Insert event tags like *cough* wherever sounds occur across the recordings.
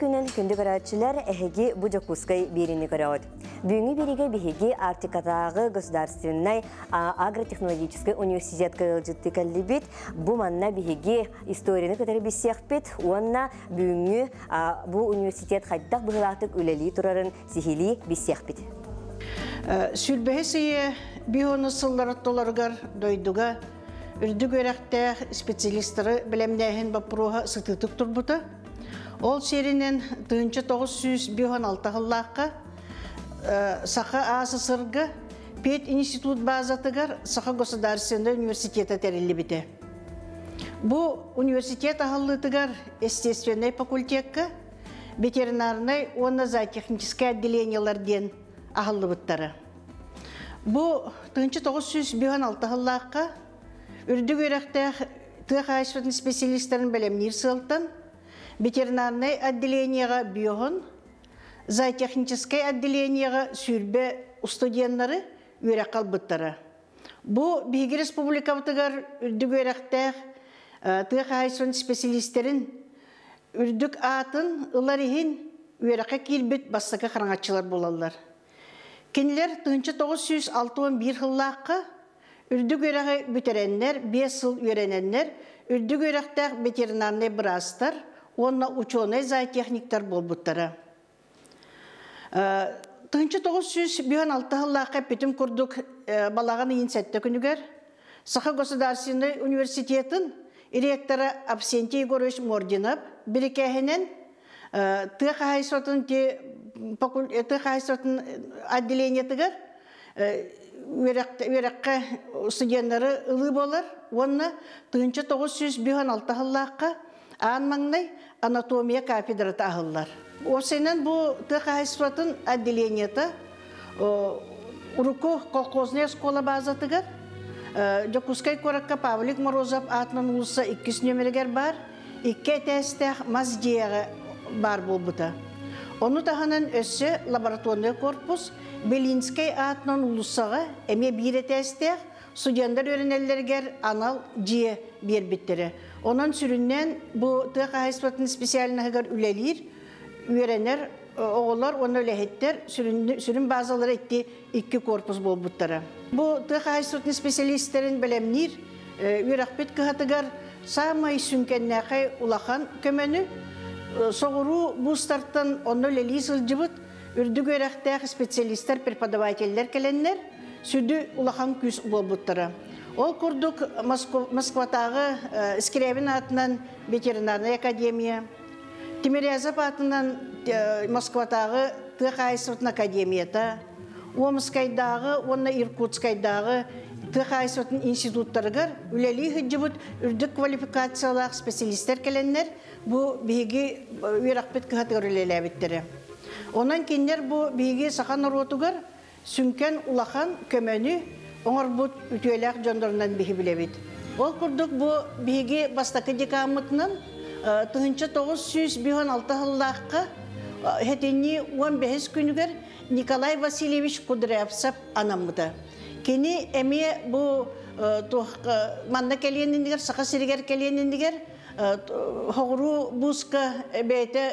Күнін күнді көрәтшілер әхеги бұжакускай беріні көрәуд. Бүгінгі береге бігеге Артикатағы государственной агротехнологический университет кылжытты кәлібет. Бұ манна бігеге историяны көтәрі бесеқпет. Онна бүгінгі бұ университет қайттақ бұғылақтық үләлі тұрарын сихили бесеқпет. Сүлбәһесие бионы сыллараттоларгар дойдуга үрдүг өрәктәх специалистлары белемнәһен бапруха сытытык турбута. Ол серинен тыынчы 916 хыллаққа Саха АССРга Пет институт базатыгар Саха государственный университета тәрелі біте. Бу университет ахаллытыгар естественный факультетка ветеринарный онна зоотехническое отделениялар ден ахаллы бұттары. Бу тыынчы 916 хыллаққа үрдүг өрәқтәх тыға айшватын специалистерін білемнер сылтан ветеринарный отделениеға биоғын, зоотехническое отделениеға сүрбе студенттары үйрек қалбыттары. Бұ Биги Республикабытыгар үрдік үйректәқ тыға айсын специалистерін үрдік атын ыларихин үйрекке келбет бастықы қараңатчылар болалар. Кенілер 1961 жыллаққа үрдік үйреғі бүтереннер, 5 жыл үйрененнер, үрдік үйректәқ ветеринарный бірастар, онна ученый зоотехниктар болбуттара. Тынчы 996 жыллаққа бітім күрдік балаған иін сәтті күнігер. Саха государственный университетін ректоры Абсентий Егорович Мординов бірікәхінен тыға хайсотын отделениетігер үйрәққа студенттары ылы болар. Онна тынчы 996 жыллаққа Анмаңнай анатомия кафедрата ахыллар. Осенен бу тыхайсватын отделениета Уруку колхозная школа базатыгар Жокускай коракка Павлик Морозов атынан улса 2 нөміргер бар, 2 тестех маздияға бар болбыта. Оны таханан өссі лабораторный корпус Белинскай атынан улысаға әме бире тестех студенттер өрінелергер анал жие бербеттері. Онан сүріннен бұл тұға хайспатын специалинағығар үлелер, үйренер, оғылар, оны өләхеттер сүрін базалары етті екі корпус бол бұттары. Бұл тұға хайспатын специалистерін білемнер, үйрақпет кығатығар самай сүнкеннәқай улахан көмені, соғыру бұстарттан оны өлелі сылжыбыт, үрдіг өрәқтәқ специалистер, преподавательдер кәленнер, сүді улахан күз бол бұттары. Ол күрдік Москватағы Скрябин атынан ветеринарная академия, Тимирязов атынан Москватағы Тыхайсватын академията, Омскайдағы, онна Иркутскайдағы Тыхайсватын институттарығыр үләлі хүджібіт үрдік квалификациялақ специалистер кәленнер бұл бігі үйрақпет кығатығыр үләләбіттері. Онан кеннер бұл бігі сақан ұротығыр сүнкен улахан көмәні оңыр бұт үтуелек жондорынан бігі білебет. Ол күрдік бұл бігі бастақы декамытынан тұхынчы 916 жыллаққа хетенні 15 күнігер Николай Васильевич Кудрявсап анамыды. Кені әме бұл манна кәлиеніндігер, сақа сірігер кәлиеніндігер, хоғыру бұсқа бәйті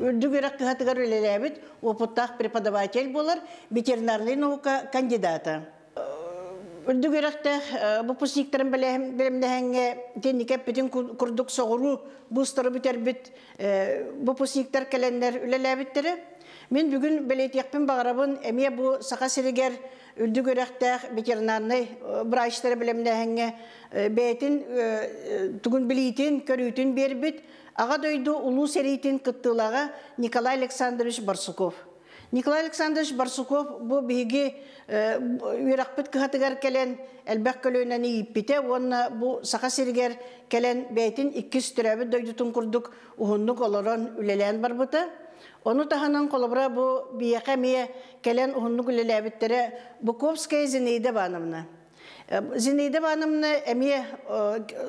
үрдүгерак кыхатыгар үлеләбит, опыттақ преподаватель болар, ветеринарный наука кандидата. Үрдүгерактә выпускниктарын белемдәһәнгә тенникә битен курдук соғыру бустыры битер бит выпускниктар кәләннәр үлеләбиттере. Мен бүген белетекпен багарабын әмия бу сака сиригер үрдүгерактә ветеринарный врачлары белемдәһәнгә бәйтин тугын билитин көрүтүн бербит. Ага дойду улу серейтин кыттылага Николай Александрович Барсуков. Николай Александрович Барсуков бу биги үйрақпыт кыхатыгар келен әлбәк көлөнәне иппите, онна бу сақа сиргер келен бәйтин иккис түрәбі дойдутун курдук ухуннук олорон үлелән барбыты. Оны таханан колобра бу бияқа мие келен ухуннук үлеләбіттері Буковская Зинаида Бановна. Зинаида Бановна әмие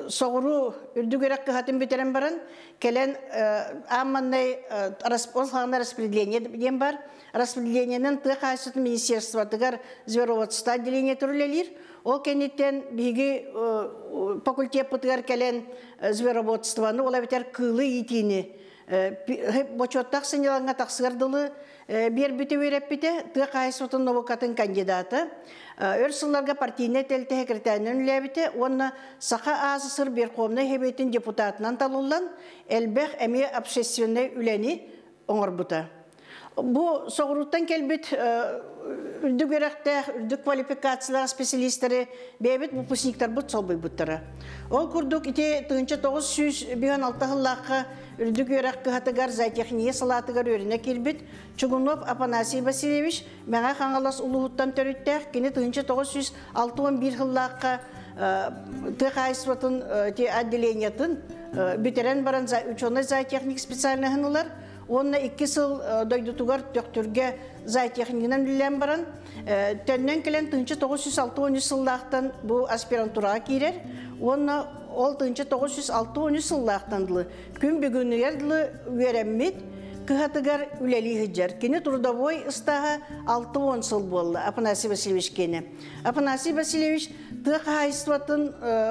соғыру үрдүгерек кыхатын битерен баран, келен амманнай распределение ден бар, қайсыты министерство тыгар звероводство отделение түрлелер, ол кенеттен биги факультет пытыгар келен звероводствоны, ол әбетер кылы итini бочоттақ сыняланға тақсығардылы бер бүті вереппіте тыға қайсытын новокатын кандидаты. Өр сылларға партийне тәлті хекретәнін үләбіте, онна сақа азы сыр бер қомны хебетін депутатынан талулан, әлбәқ әме общественный үләні оңыр бұта. Бу соғыруттан келбит үрдік өрәқтәқ, үрдік квалификациялар специалисттері бәйбіт выпускниктар бұт солбай бұттары. Ол күрдік ите тұғынча 916 ғыллаққа үрдік өрәқ кығатыгар зайтехния салатыгар өріне келбит. Чугунов Апанасий Васильевич мәңа қаңалас ұлығыттан төріттәқ, кені тұғынча 961 ғыллаққа тыхайсватын те отделениятын бүтерен баран ученый зайтехник специальный хынылар, Онна икки сыл дойдутугар төктөргө зайтехникинен үлен баран. Төннен келен тынчы 906 сыллақтан бу аспирантураға кирер. Онна ол тынчы 906 сыллақтан дылы. Күн бүгінігер дылы вереммит. Кыхатыгар үлели хыджар. Кені трудовой ыстаға 6-10 сыл болды Апанасий Васильевич кені. Апанасий Васильевич тық хайстватын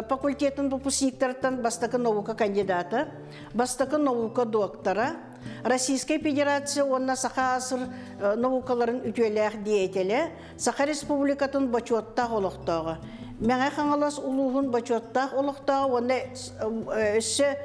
факультетін выпускниктардан бастакы наука кандидаты, бастакы наука доктора, Российская Федерация онна саха асыр наукаларын үтелер диетеле, Саха Республикатын бачуатта олықтағы. Мәңә қаңалас улуғын бачуатта олықтағы, онна өссі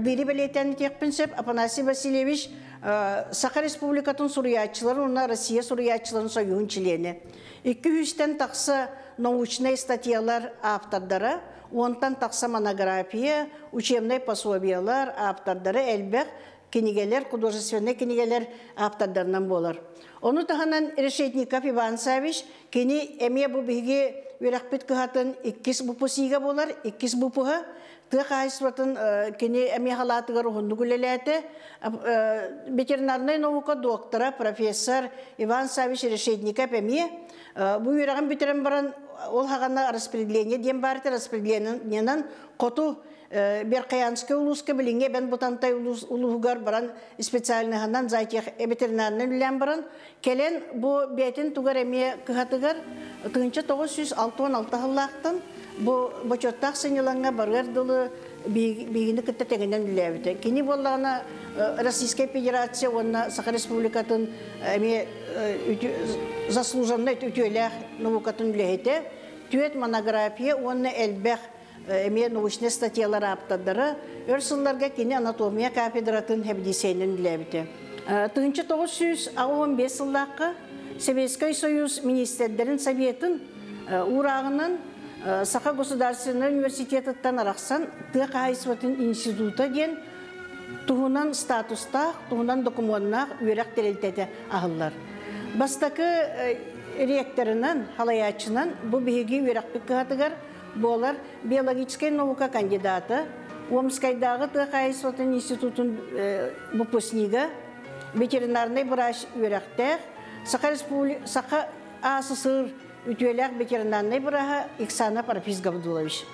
бири белетен текпінсеп, Апанасий Васильевич Саха Республикатын сурьячыларын, онна Россия сурьячыларын союғын чилені. 200-тен тақсы научный статьялар автордары, онтан тақса монография, учебный пособиялар автордары әлбәқ кенигелер, художественный кенигелер автордарынан болар. Оны таханан Решетников Иван Савич кени эме бу биге верахпит кыхатын иккис бупусига болар, иккис бупуха, тык айсватын кени эме халатыгар хундугулелете, ветеринарный наука доктора, профессор Иван Савич Решетников эме бу вераган битерен баран ол хагана распределение дем барты распределениенен коту Беркаянская улуска билинге бен бутантай улугар баран специальный ханан зайтех ветеринарный баран келен бу бетин тугар эме кыхатыгар тыгынча 966 хыллактан бу бочоттак сыныланга баргар дылы бигини кытта тегенен үләбите. Кини боллана Российская Федерация онна Саха Республикатын эме заслуженный үләһете түет монография онна эме научный статьялар аптадары өрсылларга кини анатомия кафедратын хебдисенин билебите. Тыгынчы 915 сыллаққа Советский Союз министрлерин советін урағынан Саха государственный университеттен арақсан тыға айсватын института ден туһунан статуста, туһунан документна үйрәк терелтеті ағылар. Бастакы ректорынан, халаячынан бу биһиги үйрәк биккатыгар болар. Биологическая наука кандидаты, Омскайдағы Тыхайсотын институтын выпускнига, ветеринарный врач Республика, Саха АССР үтүеләк ветеринарный врачы Иксана Парфиз Габдулович.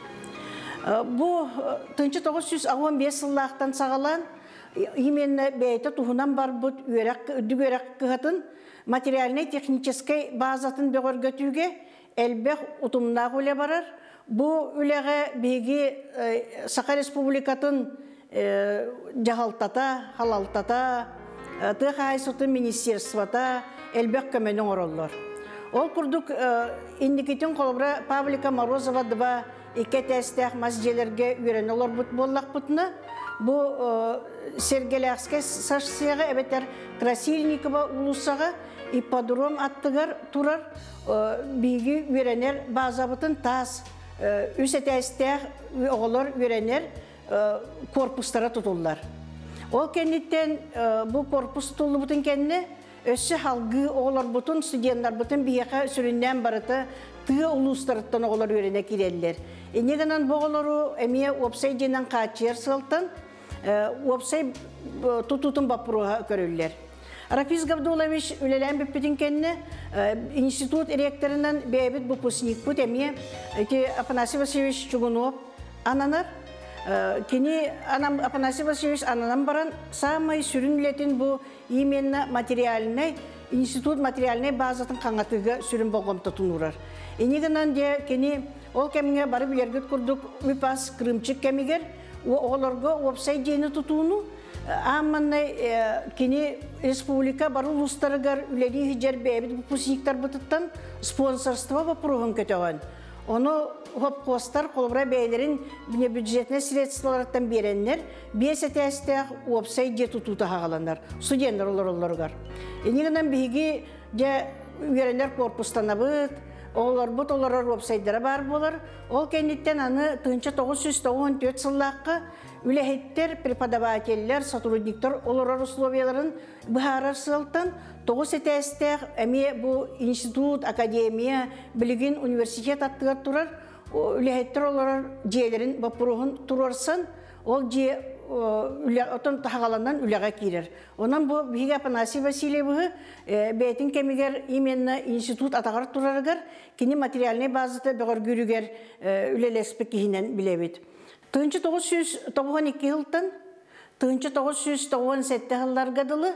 Бу 1915 сыллақтан сағалан, именно бәйті туһунан бар бұд үдік үйрәк кығатын материальный технический базатын бөгөргөтүүгө элбэх утумнаа үле барар, Бу үлеге биги Саха Республикатын жахалтата, халалтата, тыхай суты министерствата элбек көмөнүң ороллор. Ол курдук индикитин колбра Павлика Морозова дыба ике тестех масжелерге үйрен олар бут боллак бутны. Бу Сергелякске сашсыяга эбетер Красильникова улусага ипподром аттыгар турар биги үйренер базабытын тас үсетәстәр оғылар үйренер корпустара тұтылдар. Ол кеннеттен бұл корпус тұтылы бұтын кенне өссі халғы оғылар бұтын, студенттар бұтын бияқа сүрінден барыты тығы ұлыстарыттан оғылар үйрене керелілер. Енегінен бұғылару әмия опсай денен қачер сылтын, опсай тұтутын бапыруға көрілілер. Рафиз Габдулович үлелән біппетін кенне институт ректорынан бәйбіт выпускник бұт әме Афанасий Васильевич Чугунов ананар. Кені Афанасий Васильевич ананан баран самай сүрінлетін бұл именно материальный институт материальный базатын қаңатыға сүрін болғым тұтынурар. Енегінен де кені ол кәміңе барып ергіт күрдік үпас Крымчык кәмігер оларға опсай дені тұтуыну Амманнай кини республика бары улустарыгар үлели хиджер бәбит выпускниктар бытыттан спонсорство вопрогын көтөгөн. Оны хоп костар колбра бәйлерин бине бюджетне средстволардан береннер, бесе тәстәк опсай же тутута хагаландар. Студенттер олар оларгар. Энигенен биги же үйренер корпустанабыт, Олар бут олар вебсайттары бар болар. Ол кенниттен аны тынча 994 үлехеттер, преподавательлер, сотрудниктар олар условияларын бахарар сылтан тоғыз этестер әме бу институт, академия, билигин университет аттыгар турар. Үлехеттер олар жиелерин бапурухун турарсан, ол же отон тахагаландан үләгә кирер. Онан бу биге Панаси Васильевы бәйтин кемигер именно институт атагар турарыгар кини материальный базаты бөгөр гүрүгер үлелеспек киһинен билебит. Тынчы 992 елтан тынчы 997 елларга дылы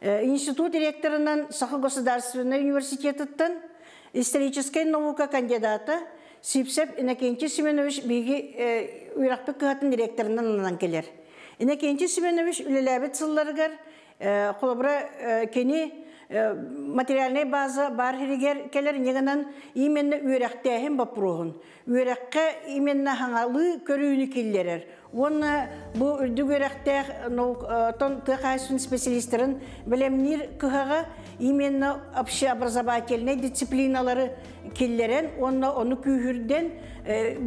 институт директорынан Сахы государственный университетыттан историческая наука кандидата Сипсеп Иннокентий Семенович биги уйракпык кыһатын директорынан анан келер. Иннокентий Семенович үлеләбет сылларыгар қолыбыра кені материальный база бар хиригер келер негенен именно үйрәктәһен бапруһун. Үйрәккә именно хаңалы көрүүнү киллерер. Оны бу үрдү үйрәктәх тон тыхайсын специалистларын белемнир кыһага именно общеобразовательный дисциплиналары киллерен, оны оны күйүрден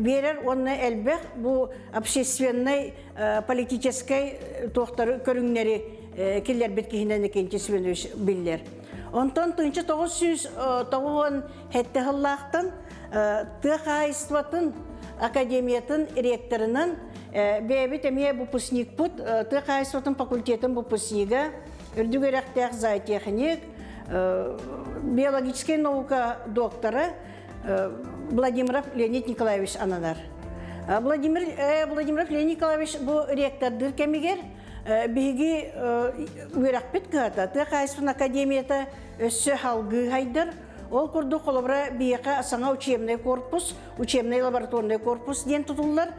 берер, оны әлбәх бу общественный политической тохтары көрүңнәри киллер бит киһинен икенче сүнүш биллер. Онтон тынчы 909 хетте хыллахтан тыхайстватын академиятын ректорынан бәбит эме выпускник пут тыхайстватын факультетын выпускнига үрдүгерәктәх зоотехник биологическая наука доктора Владимиров Леонид Николаевич Ананар. Владимир Владимиров Леонид Николаевич бу ректордыр кемигер биги үрәкпет кыата ты кайсын академията өссө халгы хайдар. Ол курду колобра бияка саңа учебный корпус учебный лабораторный корпус ден тутуллар.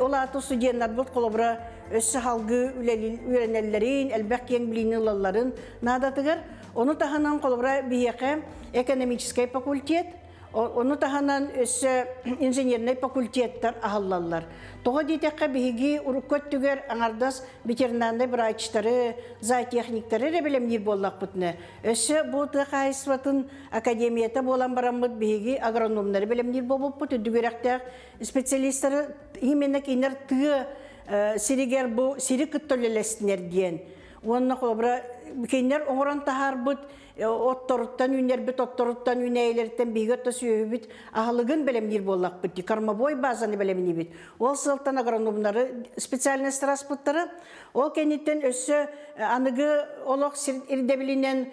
Олаты студенттар бут колобра өссө халгы үрәнелләрин әлбәк кең билинелларын надатыгар. Оны таханан колобра бияка экономический факультет Оны таханан өссө *clears throat* инженерный факультеттар ахаллаллар. Тоға дейтеққа бігі ұрықкөт түгер аңардас ветеринарный врачтары, зоотехниктары ребелемнер боллақ бұтыны. Өссө бұты қайсыватын академията болан барамыд бігі агрономнары белемнер болып бұты дүгеректер специалисттары именно кейнер тығы сиригер бұл сирик күттөлелестінер дейін. Онына қолыбыра кейнер оңыран тахар бұт, отторуттан үнер бит отторуттан үнейлерден бигөттө сүйөбүт ахалыгын белемнир боллак бит кармабой базаны белемни бит ол сылтан агрономдары специальный страспыттары ол кенеттен өссө аныгы олох ирдебилинен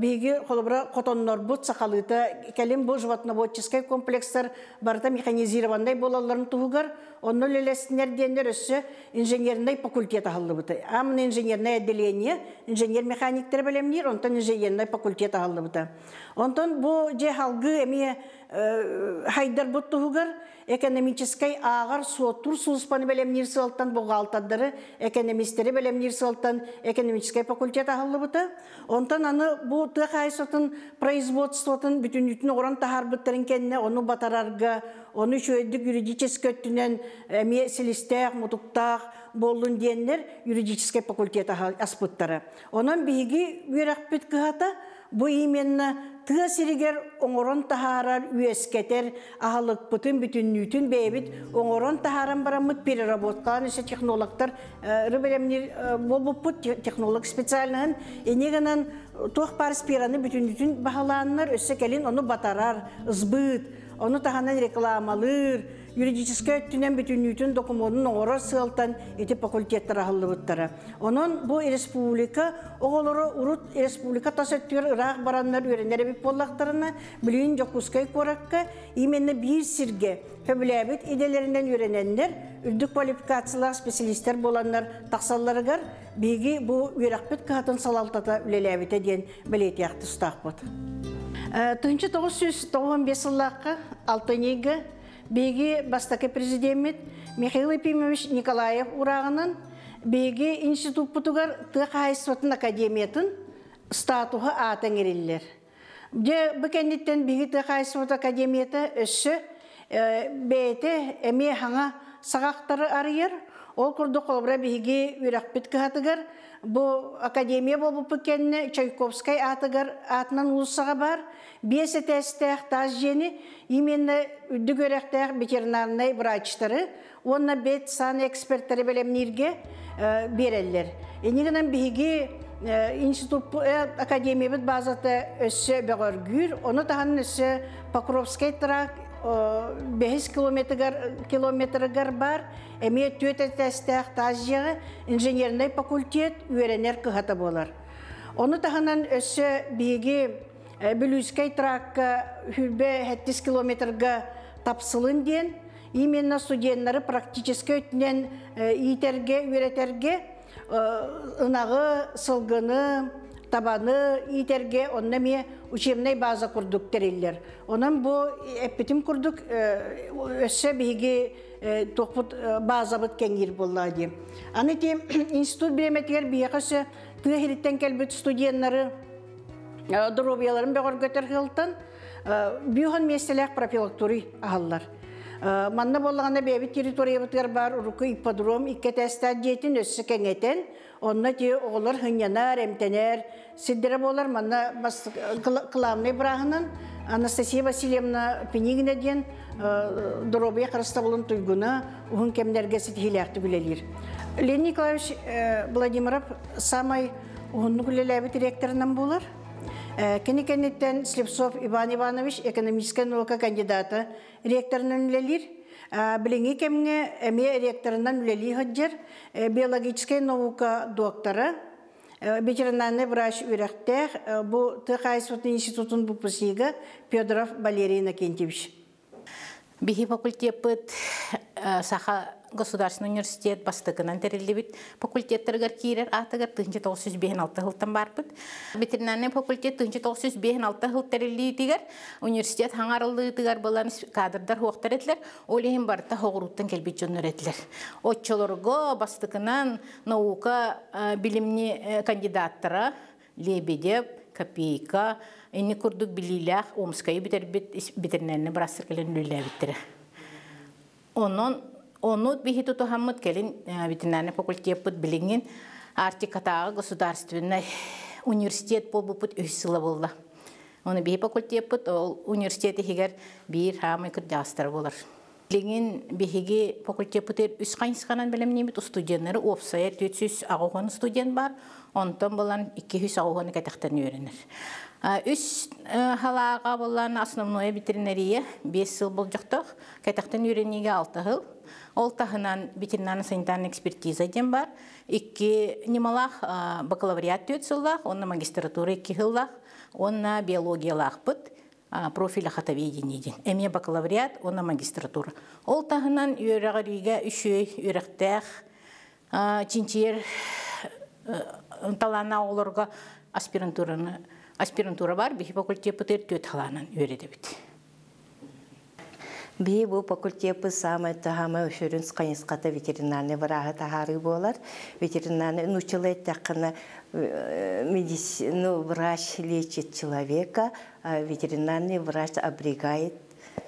биги холобра котоннор бут сакалыта келим бу животноводческий комплекстар барда механизированный болаларын тугар онно лелесинер дендер өссө инженерный факультет ахаллыбыты амын инженерное отделение инженер механиктер белемнир онтон инженерный факультет ахаллыбыта онтон бу же халгы эми хайдар бут тугар экономический агар суоттур сууспаны белемнир сылтан бухгалтердары экономисттери белемнир сылтан экономический факультет ахаллыбыта онтон аны бу тыхайсотын производствотын бүтүнүтүн оран тахарбыттарын кенне оны батарарга оны чөйдүк юридический өттүнен эми селистех мутуктах болдун диеннер юридический факультет аспыттары. Онон биги үйрәкпит кыхата бу именно тыа сиригер оңорон тахарар үескетер ахалык бүтүн бэбит оңорон тахаран барамыт переработкалан эше технологтар рыбелемнир болбуппут технолог специальныгын энегенен туох парспираны бүтүннүтүн бахалааннар өссө келин ону батарар ызбыт ону таханан рекламалыр юридический өттүнен бүтүннүтүн документын оңора сылтан эти факультеттер ахыллыбыттара. Онон бу республика оголору урут республика тасөттүр ырак бараннар үйренер бит боллактарына билин жокускай коракка именно бир сирге хөбүләбит иделеринен үйрененнер үрдүк квалификациялар специалисттер боланнар таксалларыгар биги бу үйрәкпет катын салалтата үлеләбите диен белетияқты стақпыт. Тынчы 995 жыллаққа Алтынеге Беги бастаки президент Михаил Епимович Николаев урағынан Беги институт тыхайсватын академиятын статуха атан ериллер. Де бекенниттен биги тыхайсват академията өссө бейте эме хаңа сағақтары арыйыр, ол күрді қолбыра биги үрәкпет кыхатыгар, бу академия болу пекенне Чайковскай атыгар атынан улусаға бар, бесе тестех таз жени, именно үдді ветеринарный врачтары, онна бет сан эксперттері белемнерге береллер. Энигенен биги институт академия бит базаты өссө бөгөргүр, оны таһан өссө Покровский трак бехис километргар бар, эме төте тестех тазжығы инженерный факультет үйренер кыхата болар. Оны таһанан өссө биги Білүскай тракка хүрбе 70 километрга тапсылын ден, именно студенттары практически өтінен итерге, үйретерге ынағы, сылғыны, табаны итерге онна ме учебный база курдук териллер. Онан бу эппетим курдук өссө биги токпут база бут кеңир болла. Аны ти *clears throat* институт биеметер биякасы тыхириттен келбет студенттары дробияларын бөгөр көтер хылтын бүйхан местелек профилактури ахаллар. Манна боллаганда беби территория бар уруку ипподром икке тестат жетин өссө кеңетен, онна ти оголар хынянар, эмтенер, сиддере болар манна бас кыламны брахынан Анастасия Васильевна Пенигина ден дробия карастабылын туйгуна ухун кемнерге ситхилякты билелир. Лен Николаевич Владимиров самай ухунну билелеби директорынан болар. Кенекенеттен Слепцов Иван Иванович экономическая наука кандидаты ректорынан үлелир. Біліңі кемге әме ректорынан үлели ходжер биологическая наука докторы, ветеринарный врач үрәқтәр, бұл Тыхайсвот институтын бұпысыға Педров Валерий Накентьевич. Бихи факультет саха государственный университет бастыгынан терилибит факультеттергер кирер атыгар тыгынчы тоғыз бехин алты хылтан барбыт. Ветеринарный факультет тыгынчы тоғыз бехин алты хыл терилитигер университет хаңарылы тыгар болан кадрдар хуақтар етлер, олейін барта хоғыруттан келбет жоннор етлер. Отчолорго бастыгынан наука билимни кандидаттара Лебедев, Копейка, Энни курдук билилях Омскайы битербит битернерне брастыр келен үлеләбиттер. Онон Onu bihi тутухаммыт келин ветеринарный факультет пут билингин Артикатағы государственный университет болбупут үс сыла болла. Оны бихи факультет пут ол университеті хигер бир хамы кырдастар болар. Билингин бихиги факультет путер үс қайынсқанан білем немет студенттері опсая төтсүс ағуған студент бар, онтон болан 200 ағуғаны кәтіқтен үйренер. Үс халаға болан основное ветеринария 5 жыл бол жоқтық, кәтіқтен үйренеге 6 жыл. Ол тахынан ветеринарный санитарный экспертиза ден бар. Икки немалах бакалавриат төт сыллах, онна магистратура икки хыллах, онна биологиялах бұд, профиль хатаведение ден. Эме бакалавриат, онна магистратура. Ол тахынан үйрәғі рүйге үшөй, үйрәқтәқ, чинчер талана оларға аспирантураны аспирантура бар, бихи факультет бұтыр төт халанан үйреде біт. Би бу факультеты самый тахама өшөрүн скайынската ветеринарный врага тахары болар. Ветеринарный научила такана медицину врач лечит человека, а ветеринарный врач обрегает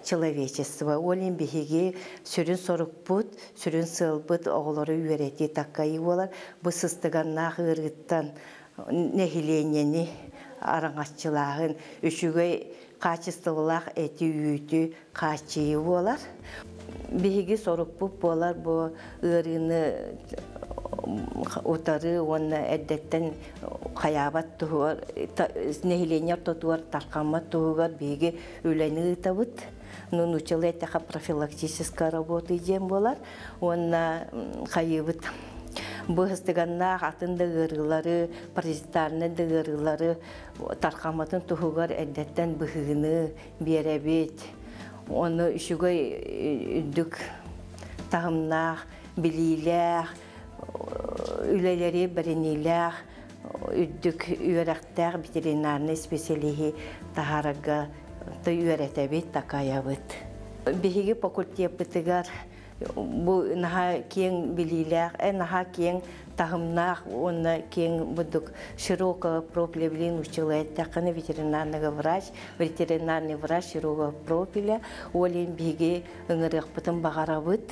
человечество. Олин бихиги сүрін сорық бұд, сүрін сыл бұд оғылары үйреті таккайы болар. Бұ сыстыганнақ ырғыттан нәхиленені араңатчылағын үшігей качестволах эти үйті качии болар. Биһиги сорукпуп болар бу ырыны утары онна эддеттен хаябат тугар нехиленер тотуар таркамат тугар биһиги үлени табыт ну нучалы этаха профилактическая работа дем болар онна хайыбыт. Быһыстыганнаах атын дыгырылары, паразиттарны дыгырылары тарқаматын туһугар эддеттен быһыгыны биэребит. Оны үшүгөй үдүк тахымнаах, билилээх, үлелери бірінилээх, үдүк үйөрәқтәк ветеринарный специалихи тахарага ты үйөрәтәбит такаябыт. Биһиги факультет бытыгар бу наха кең билилях, э наха кең тахымнах, онна кең будук широко профилевлин училает таканы ветеринарный врач, ветеринарный врач широко профиля, олин биги ыңырык бутын багарабыт.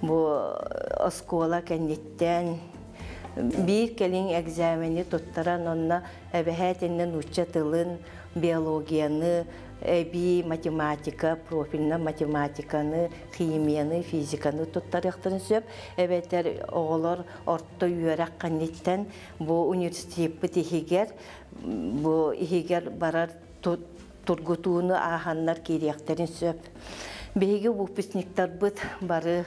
Бу оскола кеннеттен бир келин экзамени туттаран онна эбэхэтиннен уча тылын биологияны эби математика профильна математиканы химияны физиканы туттарыктын сөп эбетер оголор орто үйөрак канниттен бу университет ихигер бу ихигер барар ту- тургутууну аханнар кирияктерин сөп. Беги выпускниктар быт бары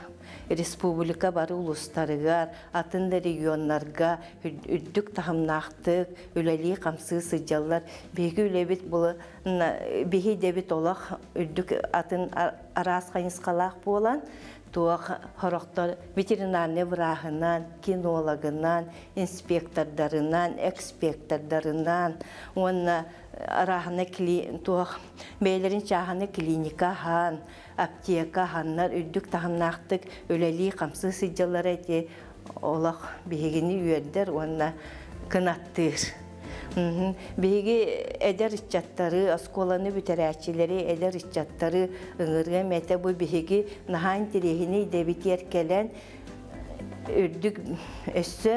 республика бары улустарыгар, атын регионнарга үд- үддүк тахымнактык, үлели камсы сыджаллар, беги үлебит булы, беги дебит олах үддүк атын ар- арас кайынскалах болан, туах хороктор ветеринарный врагынан, кинологынан, инспектордарынан, экспектордарынан, онна арахана кли туах бейлерин чахана клиника хан, аптека ханнар үддүк тахымнактык өлели камсы сыджалар эти олах бегини үйердер, онна кынаттыр. Беги эдер иччаттары, осколаны бүтерәчилери эдер иччаттары ыңырга мәтә бу беги нахан тирехини дебит еркелен үрдүк өссө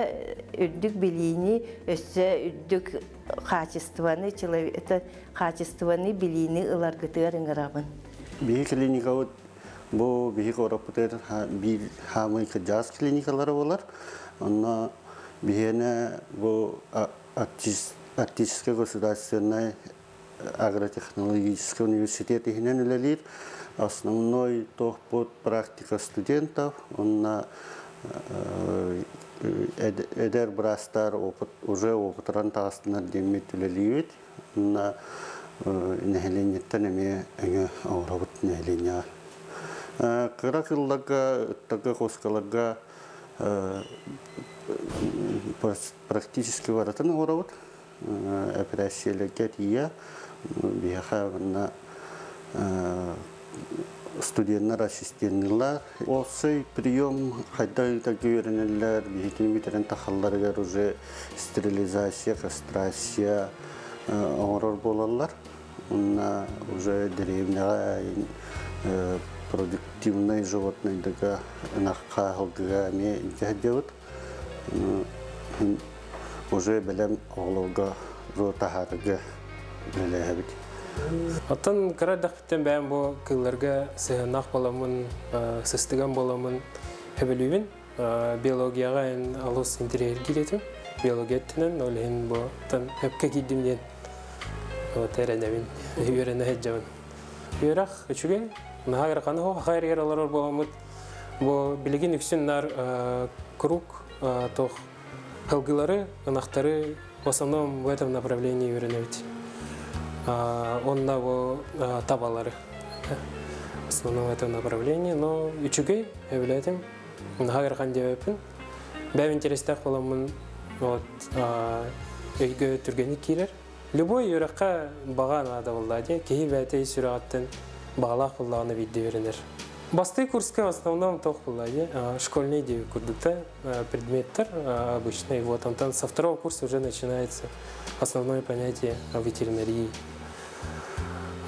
үрдүк билини өссө үрдүк качествоны человека качествоны билини ыларгытыр ыңырабын. Биһи клиника вот бу биһи корапутер бир хамы жаз клиникалары болар. Онна биһене бу а- артис- артистическое государственное агротехнологическое университет ихнен үлелир. Основной тохпот практика студентов. Онна э, эдер брастар опыт уже опытран тагыстынар демет үлелибит. Онна нәһеленеттен эме эңе ауырабыт нәһеленя. Кыра кыллага, тага коскалага практически баратын ауырабыт. Операциялерге тия, бияха на студенттер, ассистентлар. Осы прием хайда да görенелер, бихитин битерен тахалларга уже стерилизация, кастрация оңорор болалар. Онна уже деревняга э, продуктивный животныйдыга наққа халдыга не жадебыт. Уже белем оғлауга ротахарыга белебит. Атын кырадах биттен бәйін бұл кылларга сыһынақ боламын, сыстыган боламын хөбөлүбүн биологияга эн алыс интерьер килетим. Биология тенен олен бу тан хөпкә кидим ден. Вот эренебин, үйрәнә хәҗҗәбин. Юрах үчүгә нагар каны хо хайр яралар боламыт. Бу билеген үксен нар круг тох хылгылары, ынактары в основном в этом направлении үйрәнәбит. А, он на его табалары. В основном в этом направлении, но үчүгей являетим нагар девепин. Бәм интерестах боламын вот өйгө түргени кирер. Любой юракка бага нада булдади. Кей бәтей сүрәттен баглах булдаганы видео веренер. Басты курска в основном тох булдади. Школьный дию курдукта предметтер обычный. Вот там со второго курса уже начинается основное понятие ветеринарии.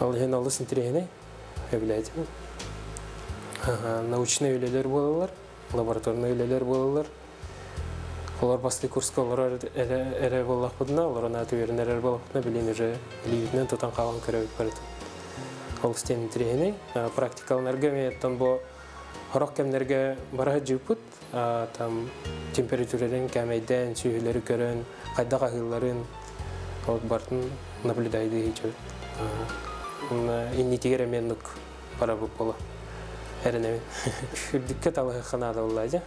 Ал ген алыс интерегене является. Научный үйлелер болалар, лабораторный үйлелер болалар. Олар басты курска олар эре боллақ бұдына, олар ана төверінер әр боллақ бұдына білен уже ливитнен тұтан қалған көрәбік барады. Ол стен интерегене практикаларга меттен бо Хорок кемнерге бара жыпыт, там температураларын кәмейден, сүйелері көрін, қайда қағыларын, ол бартын наблюдайды Иннитигер эменнук бара буп бола. Эренемен. Хүрдікке *laughs* талы ханада олайды.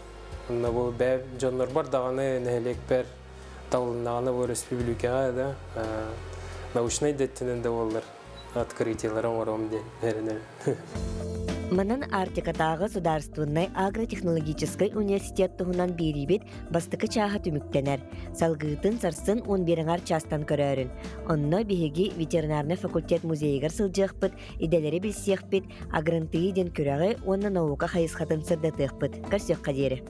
Онна бу бәв жоннор бар дағаны нәлек бер тавылынағаны бу республикаға да научный деттінен де олар открытияларын орамден эренемен. *laughs* Манан Артикатағы Сударственный агротехнологический университет туһунан бирибит бастыкы чааха түмүктенер. Салгыытын сарсын 11 частан көрөрүн. Онно биһиги ветеринарный факультет музейгер сылжыахпыт, иделери билсиэхпит, агрантыйы ден күрәгы онна наука хайысхатын сырдатыахпыт. Көрсөк кадери.